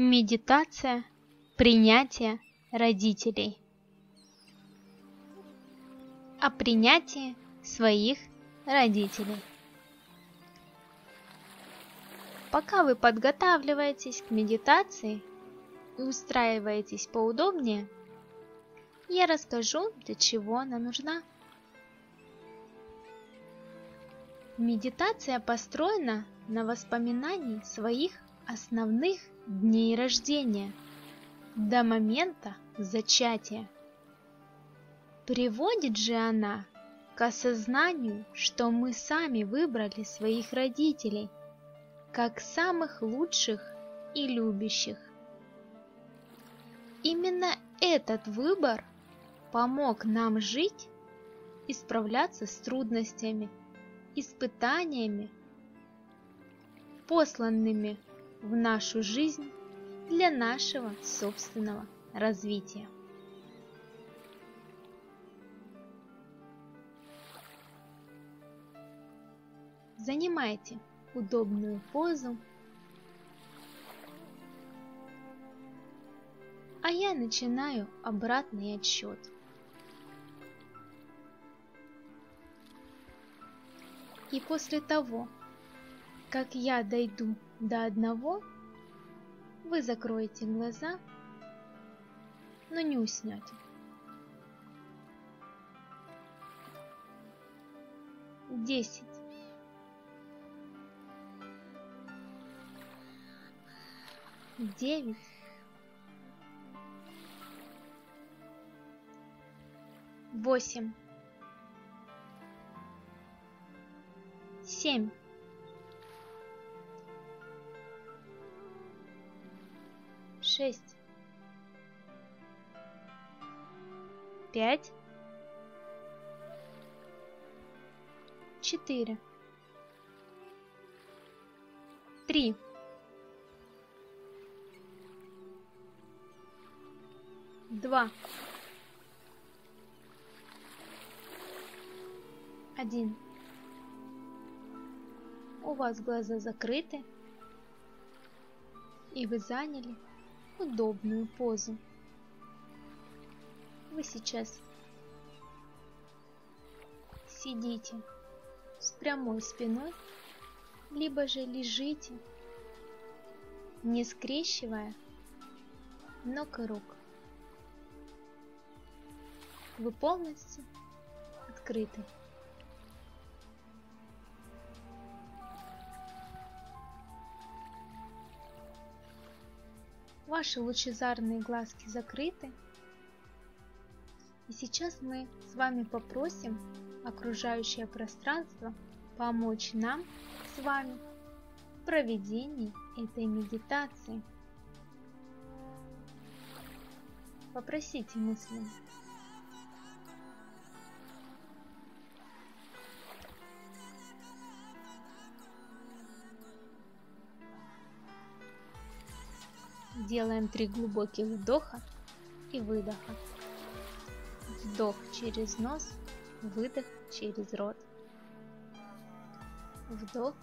Медитация принятия родителей. О принятии своих родителей. Пока вы подготавливаетесь к медитации и устраиваетесь поудобнее, я расскажу, для чего она нужна. Медитация построена на воспоминании своих основных дней рождения до момента зачатия. Приводит же она к осознанию, что мы сами выбрали своих родителей как самых лучших и любящих. Именно этот выбор помог нам жить и справляться с трудностями, испытаниями, посланными в нашу жизнь для нашего собственного развития. Занимайте удобную позу, а я начинаю обратный отсчет. И после того, как я дойду до одного, вы закроете глаза, но не уснете. Десять. Девять. Восемь. Семь. Шесть, пять, четыре, три, два, один. У вас глаза закрыты, и вы заняли удобную позу. Вы сейчас сидите с прямой спиной, либо же лежите, не скрещивая ног и рук. Вы полностью открыты. Ваши лучезарные глазки закрыты. И сейчас мы с вами попросим окружающее пространство помочь нам с вами в проведении этой медитации. Попросите мысленно. Делаем три глубоких вдоха и выдоха. Вдох через нос, выдох через рот. Вдох,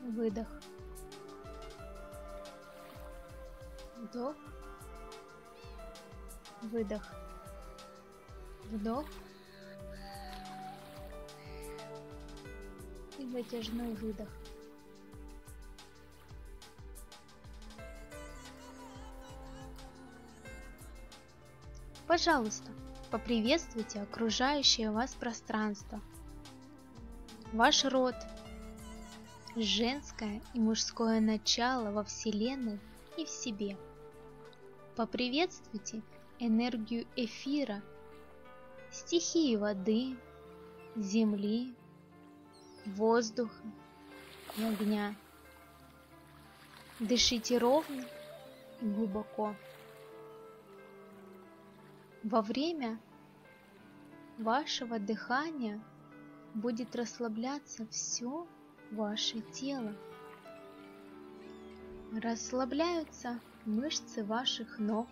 выдох. Вдох, выдох. Вдох и затяжной выдох. Пожалуйста, поприветствуйте окружающее вас пространство. Ваш род, женское и мужское начало во Вселенной и в себе. Поприветствуйте энергию эфира, стихии воды, земли, воздуха и огня. Дышите ровно и глубоко. Во время вашего дыхания будет расслабляться все ваше тело. Расслабляются мышцы ваших ног.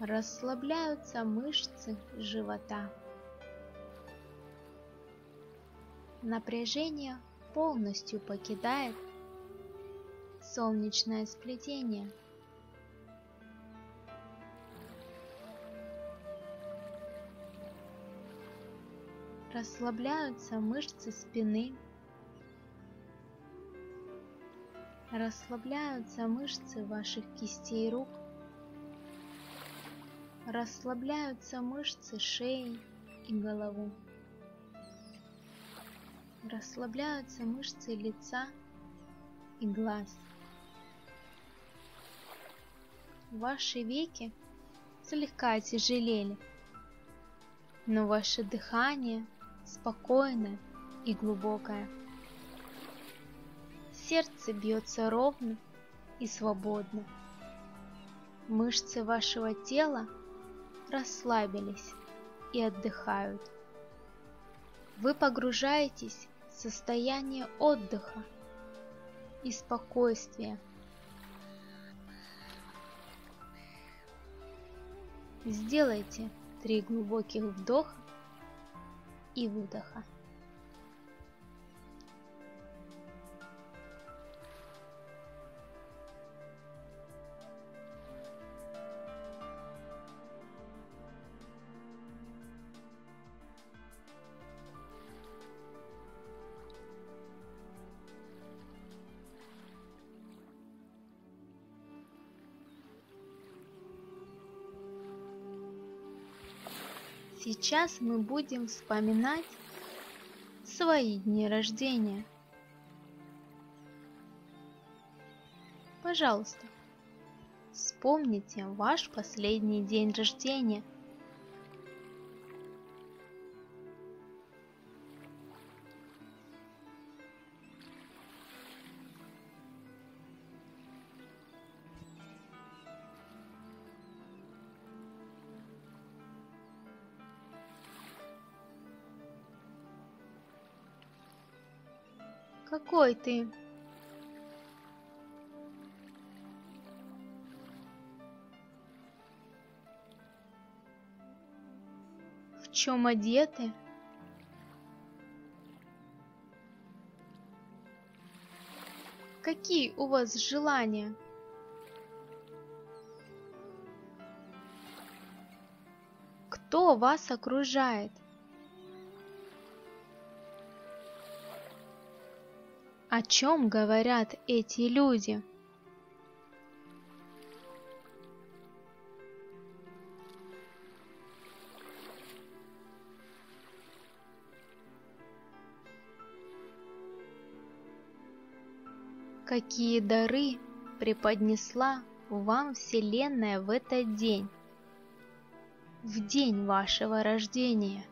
Расслабляются мышцы живота. Напряжение полностью покидает солнечное сплетение. Расслабляются мышцы спины. Расслабляются мышцы ваших кистей рук. Расслабляются мышцы шеи и головы. Расслабляются мышцы лица и глаз. Ваши веки слегка отяжелели, но ваше дыхание спокойное и глубокое. Сердце бьется ровно и свободно. Мышцы вашего тела расслабились и отдыхают. Вы погружаетесь в состояние отдыха и спокойствия. Сделайте три глубоких вдоха и выдоха. Сейчас мы будем вспоминать свои дни рождения. Пожалуйста, вспомните ваш последний день рождения – Какой ты? В чем одеты? Какие у вас желания? Кто вас окружает? О чем говорят эти люди? Какие дары преподнесла вам Вселенная в этот день, в день вашего рождения?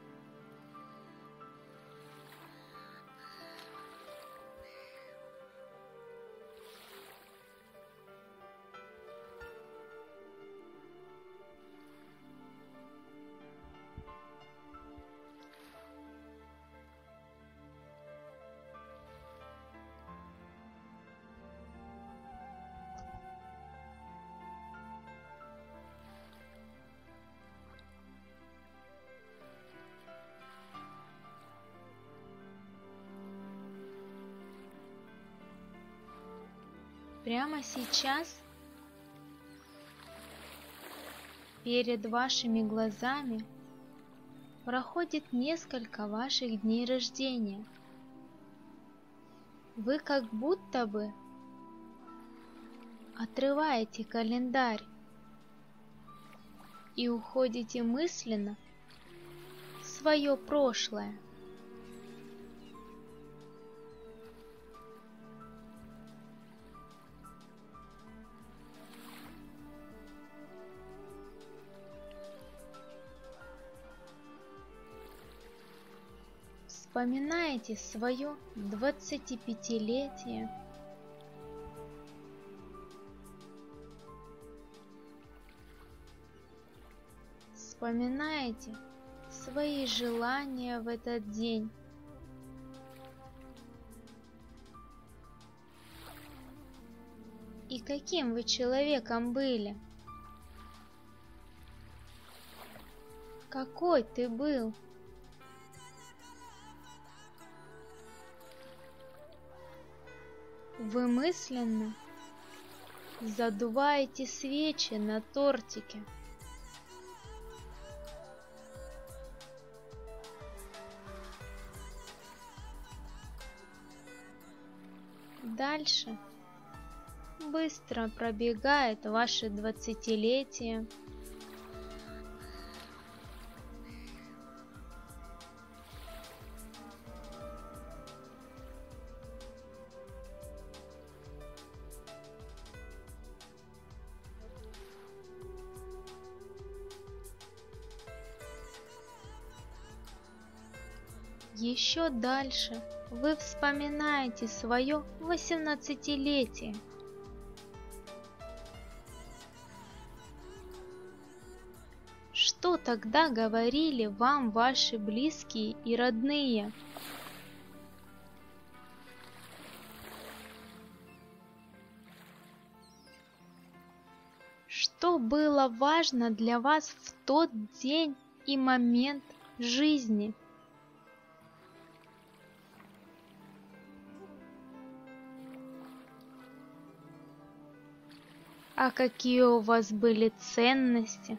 Прямо сейчас перед вашими глазами проходит несколько ваших дней рождения. Вы как будто бы отрываете календарь и уходите мысленно в свое прошлое. Вспоминайте свое 25-летие. Вспоминайте свои желания в этот день. И каким вы человеком были? Какой ты был? Вы мысленно задуваете свечи на тортике. Дальше быстро пробегает ваше двадцатилетие. Дальше вы вспоминаете свое восемнадцатилетие. Что тогда говорили вам ваши близкие и родные? Что было важно для вас в тот день и момент жизни? А какие у вас были ценности?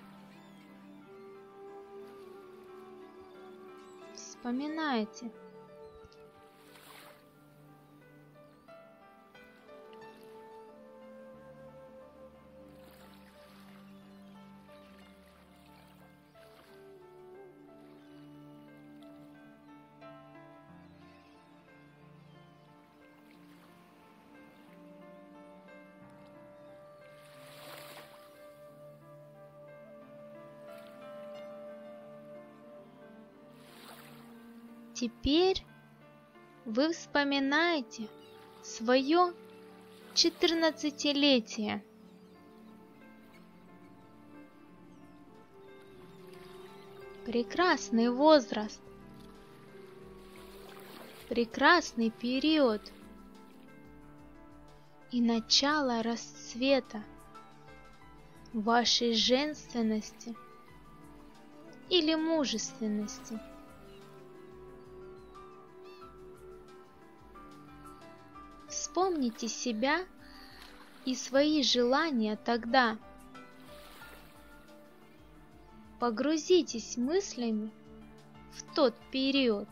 Вспоминайте. Теперь вы вспоминаете свое четырнадцатилетие. Прекрасный возраст. Прекрасный период. И начало расцвета вашей женственности или мужественности. Вспомните себя и свои желания тогда. Погрузитесь мыслями в тот период.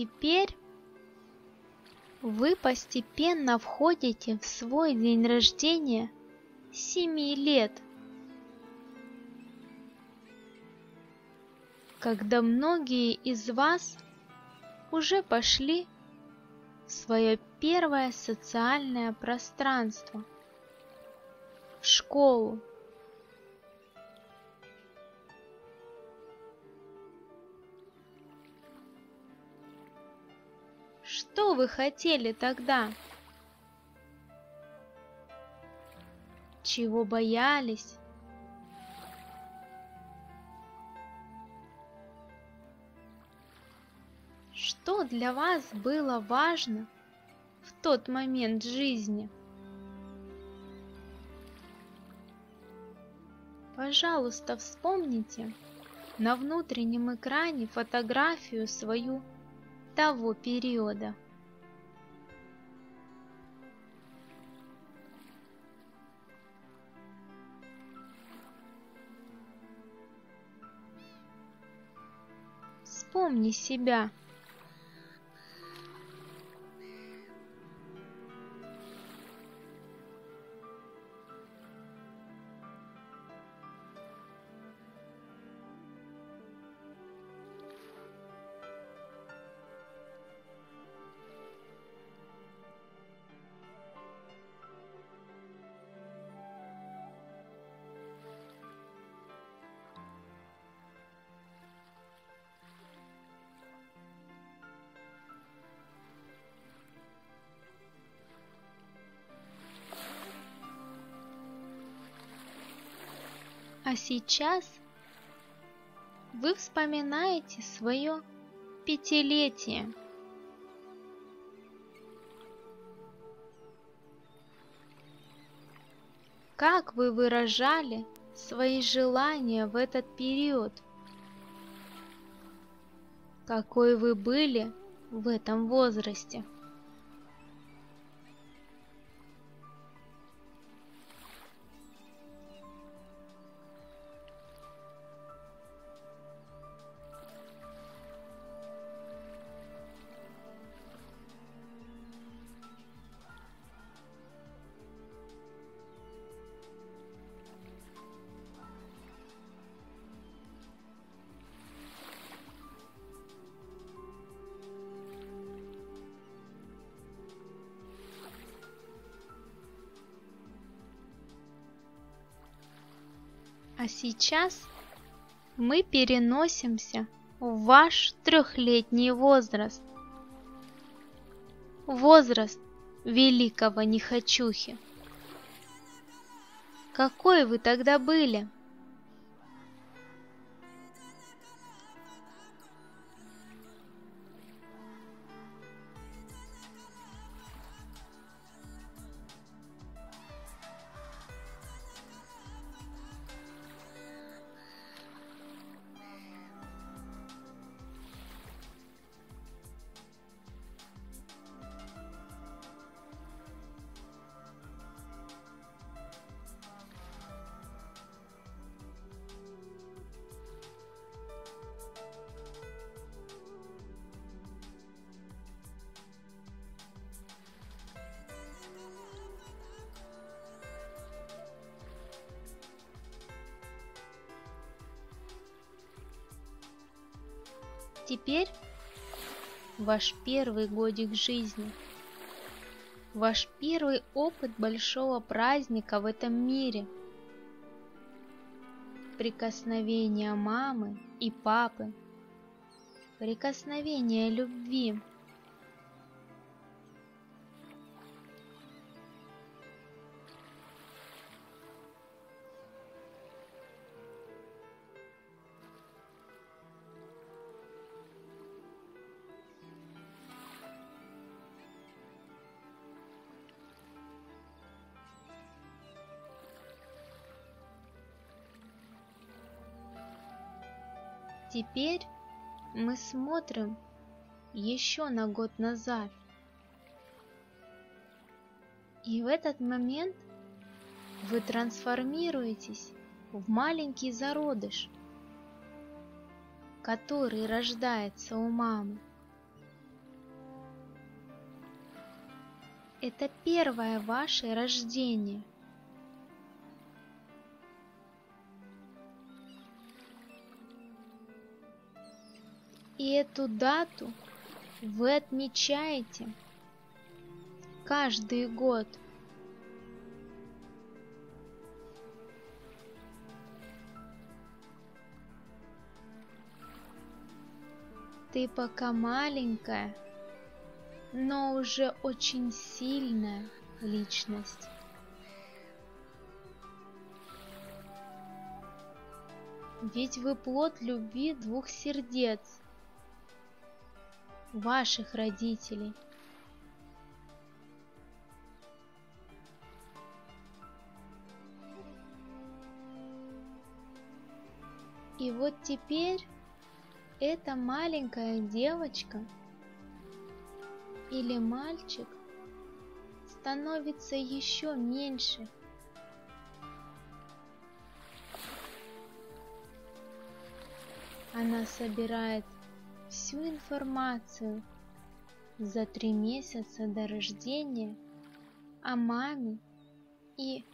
Теперь вы постепенно входите в свой день рождения семи лет, когда многие из вас уже пошли в свое первое социальное пространство, в школу, Что вы хотели тогда? Чего боялись? Что для вас было важно в тот момент жизни? Пожалуйста, вспомните на внутреннем экране фотографию свою того периода. Вспомни себя. А сейчас вы вспоминаете свое пятилетие. Как вы выражали свои желания в этот период? Какой вы были в этом возрасте? Сейчас мы переносимся в ваш трехлетний возраст. Возраст великого нехочухи. Какой вы тогда были? Теперь ваш первый годик жизни, ваш первый опыт большого праздника в этом мире, прикосновение мамы и папы, прикосновение любви. Теперь мы смотрим еще на год назад. И в этот момент вы трансформируетесь в маленький зародыш, который рождается у мамы. Это первое ваше рождение. И эту дату вы отмечаете каждый год. Ты пока маленькая, но уже очень сильная личность. Ведь вы плод любви двух сердец ваших родителей. И вот теперь эта маленькая девочка или мальчик становится еще меньше. Она собирает всю информацию за три месяца до рождения о маме и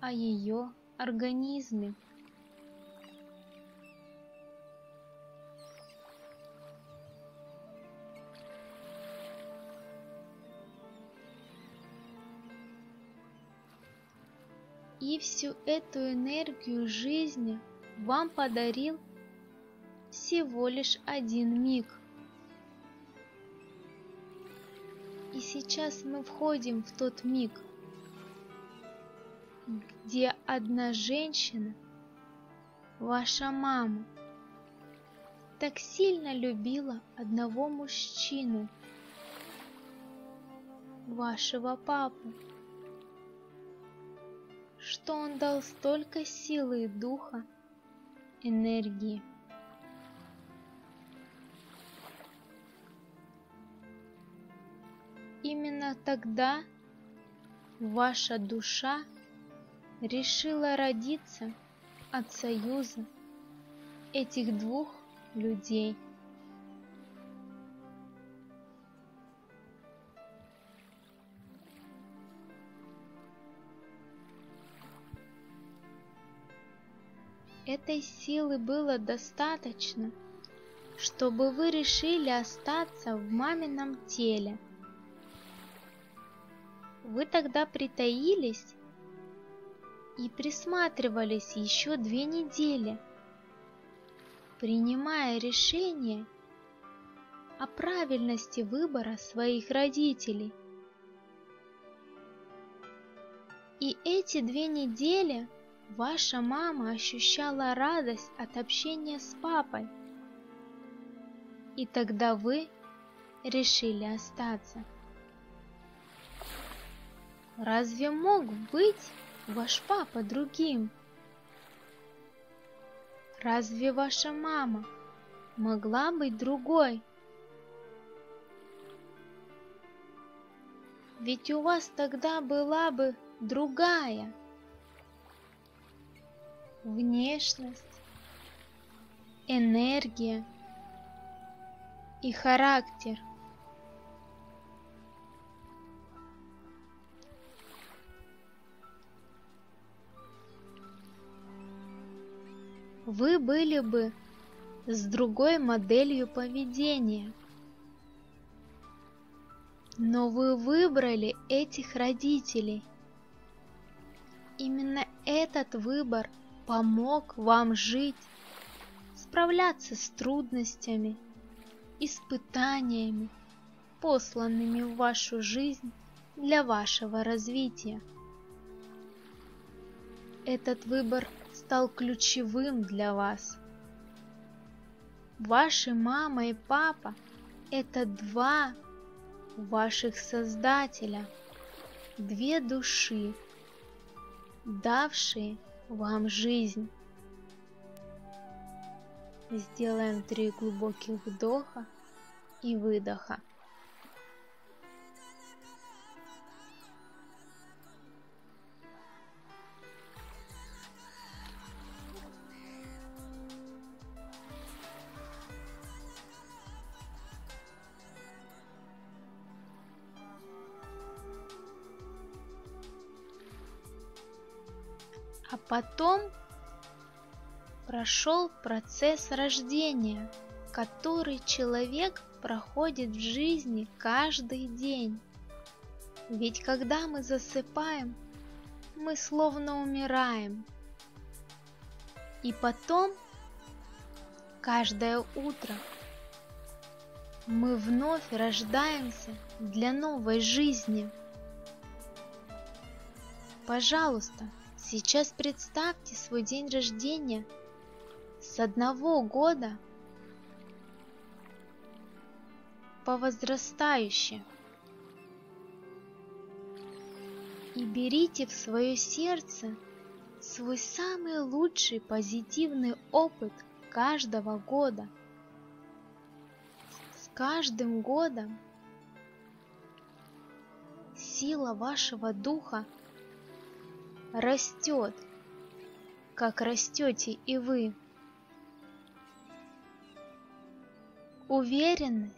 о ее организме. И всю эту энергию жизни вам подарил всего лишь один миг. И сейчас мы входим в тот миг, где одна женщина ваша мама так сильно любила одного мужчину, вашего папу, что он дал столько силы и духа, энергии. Именно тогда ваша душа решила родиться от союза этих двух людей. Этой силы было достаточно, чтобы вы решили остаться в мамином теле. Вы тогда притаились и присматривались еще две недели, принимая решение о правильности выбора своих родителей. И эти две недели ваша мама ощущала радость от общения с папой. И тогда вы решили остаться. Разве мог быть ваш папа другим? Разве ваша мама могла быть другой? Ведь у вас тогда была бы другая внешность, энергия и характер. Вы были бы с другой моделью поведения. Но вы выбрали этих родителей. Именно этот выбор – помог вам жить, справляться с трудностями, испытаниями, посланными в вашу жизнь для вашего развития. Этот выбор стал ключевым для вас. Ваши мама и папа – это два ваших Создателя, две души, давшие вам жизнь. Сделаем три глубоких вдоха и выдоха. А потом прошел процесс рождения, который человек проходит в жизни каждый день. Ведь когда мы засыпаем, мы словно умираем. И потом, каждое утро, мы вновь рождаемся для новой жизни. Пожалуйста, Сейчас представьте свой день рождения с одного года по возрастающей. И берите в свое сердце свой самый лучший позитивный опыт каждого года. С каждым годом сила вашего духа растет, как растете и вы. Уверенность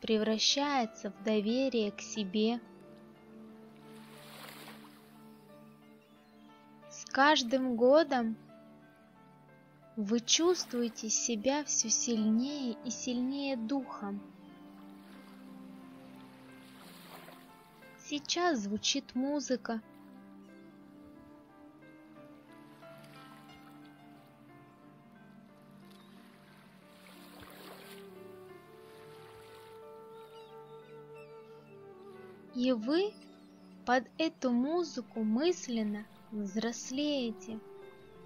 превращается в доверие к себе. С каждым годом вы чувствуете себя все сильнее и сильнее духом. Сейчас звучит музыка, И вы под эту музыку мысленно взрослеете,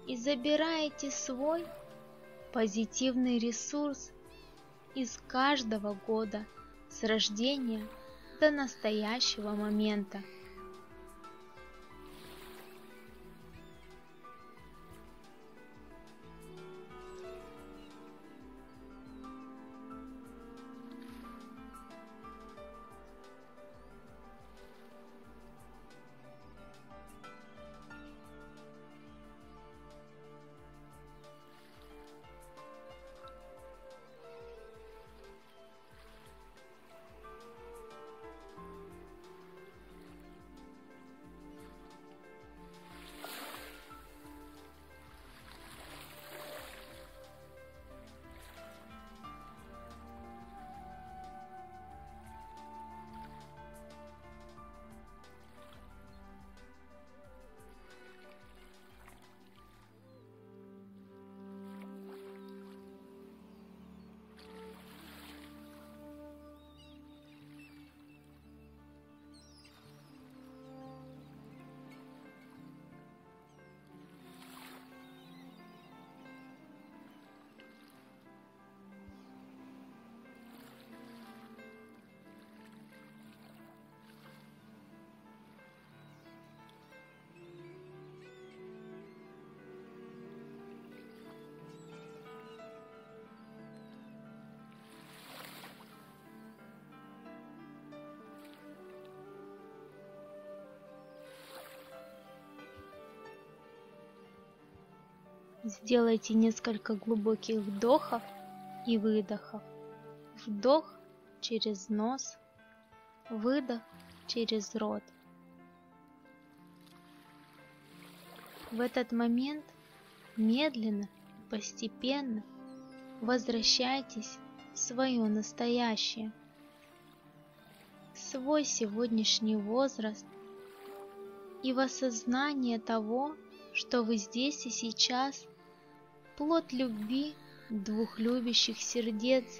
и забираете свой позитивный ресурс из каждого года с рождения до настоящего момента. Сделайте несколько глубоких вдохов и выдохов. Вдох через нос, выдох через рот. В этот момент медленно, постепенно возвращайтесь в свое настоящее, свой сегодняшний возраст и в осознание того, что вы здесь и сейчас – плод любви двух любящих сердец,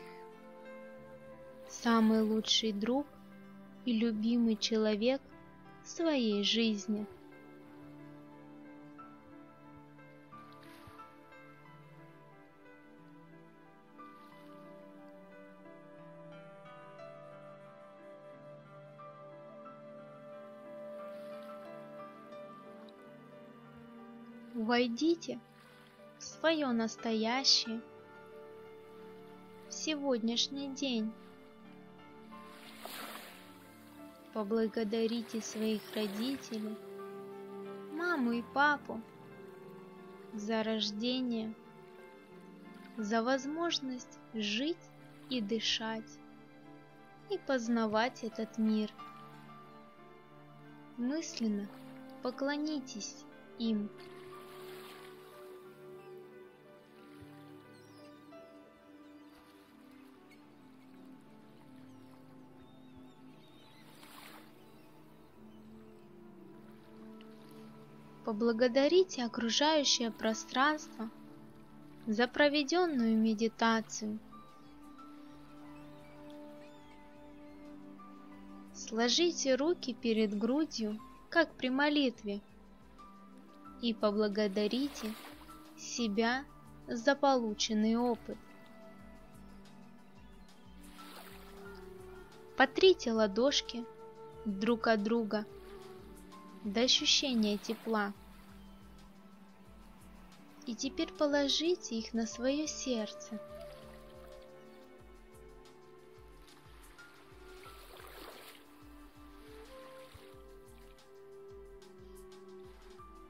самый лучший друг и любимый человек в своей жизни. Войдите свое настоящее, сегодняшний день. Поблагодарите своих родителей, маму и папу за рождение, за возможность жить и дышать, и познавать этот мир. Мысленно поклонитесь им. Поблагодарите окружающее пространство за проведенную медитацию. Сложите руки перед грудью, как при молитве, и поблагодарите себя за полученный опыт. Потрите ладошки друг от друга – до ощущения тепла. И теперь положите их на свое сердце.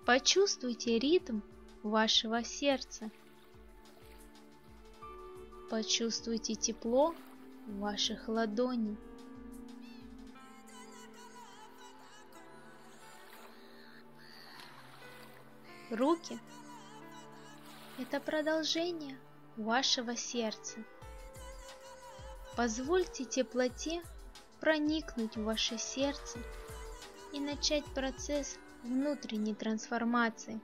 Почувствуйте ритм вашего сердца. Почувствуйте тепло ваших ладоней. Руки – это продолжение вашего сердца. Позвольте теплоте проникнуть в ваше сердце и начать процесс внутренней трансформации.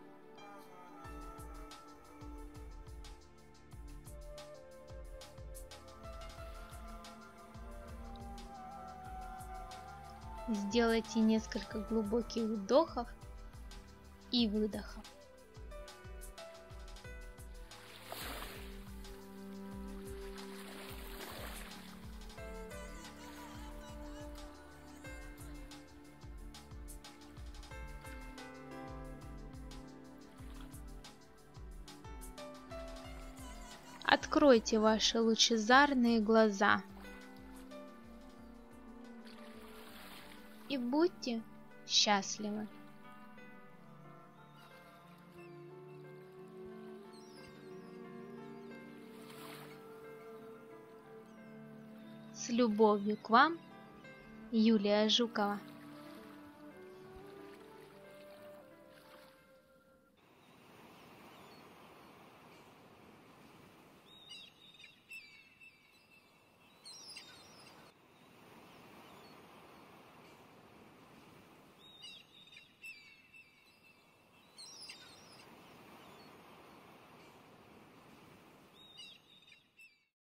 Сделайте несколько глубоких вдохов и выдохов. Откройте ваши лучезарные глаза и будьте счастливы. С любовью к вам, Юлия Жукова.